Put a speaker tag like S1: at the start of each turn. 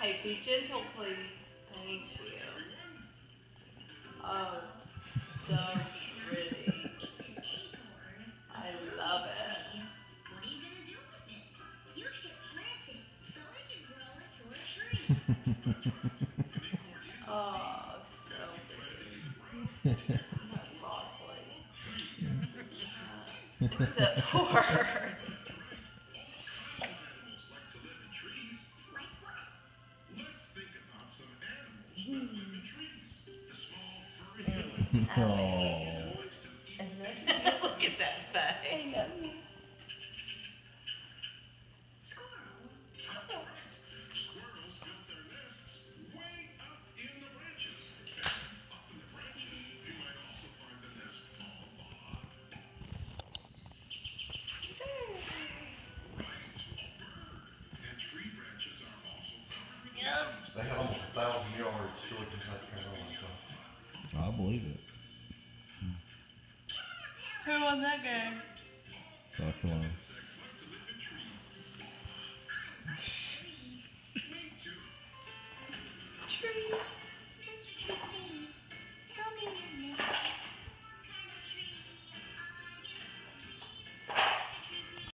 S1: Hey, be gentle, please. Thank you. Oh, so pretty. I love it.
S2: What are you gonna do with it? You should plant it so it can grow into a tree.
S1: Oh, so pretty. That's lovely. Who's it for?
S3: Oh.
S4: They had almost a thousand yards short in South Carolina. So.
S3: I believe it.
S5: Who won that game?
S3: South Carolina. Tree.